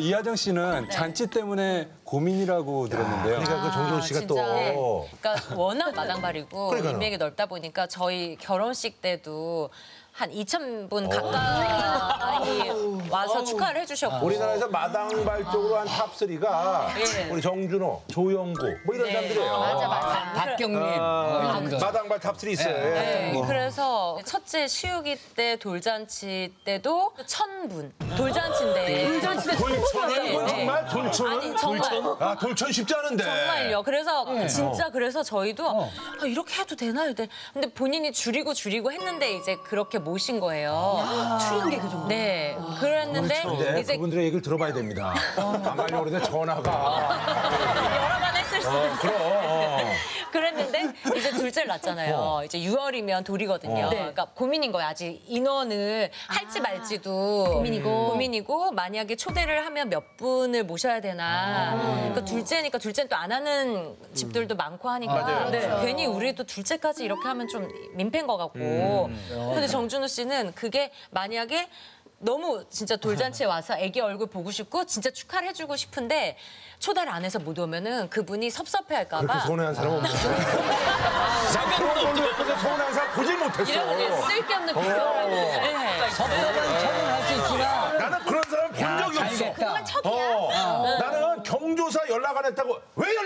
이하정 씨는 잔치 때문에 고민이라고 들었는데요. 그러니까 그 정준호 씨가 진짜. 또 그러니까 워낙 마당발이고. 인맥이 넓다 보니까 저희 결혼식 때도 한 2천 어. 분 가까이 와서 축하를 해주셨고 우리나라에서 마당발 쪽으로 한 top 3가 예. 우리 정준호, 조영구 뭐 이런 네. 사람들이에요. 맞아 맞아. 박경림 아, 거. 마당발 top 3 있어요. 예. 네, 그래서 첫째 시욱이 때 돌잔치 때도 천 분. 돌잔치인데. 돌천은 이건 정말 돌천은 아니 정말. 아 돌천 쉽지 않은데. 정말요. 그래서 네. 진짜 그래서 어. 저희도 아, 이렇게 해도 되나 이때 근데 본인이 줄이고 줄이고 했는데 이제 그렇게 모신 거예요. 추운 게그 정도. 네. 그랬는데 근데 이제 그분들의 얘기를 들어봐야 됩니다. 안 가려고 그러는데 전화가. 여러 번 했을 수도 어, 있어요. 그럼. 어. 둘째를 낳잖아요. 이제 6월이면 돌이거든요. 어. 그러니까 고민인 거예요. 아직 인원을 할지 말지도 고민이고 고민이고 만약에 초대를 하면 몇 분을 모셔야 되나. 그러니까 둘째니까 둘째는 또 안 하는 집들도 많고 하니까 네. 괜히 우리도 둘째까지 이렇게 하면 좀 민폐인 것 같고. 근데 정준호 씨는 그게 만약에 너무 진짜 돌잔치에 와서 애기 얼굴 보고 싶고 진짜 축하를 해주고 싶은데 초대를 안 해서 못 오면은 그분이 섭섭해할까 그렇게 봐 서운해한 사람 그런 걸로 옆에서 서운한 사람 보질 못했어. 이런 거 쓸데없는 비교를 하고 네. 섭섭한 척은 할 수 있지만 나는 그런 사람 본 적이 없어. 잘됐다. 어. 나는 경조사 연락 안 했다고 왜 연락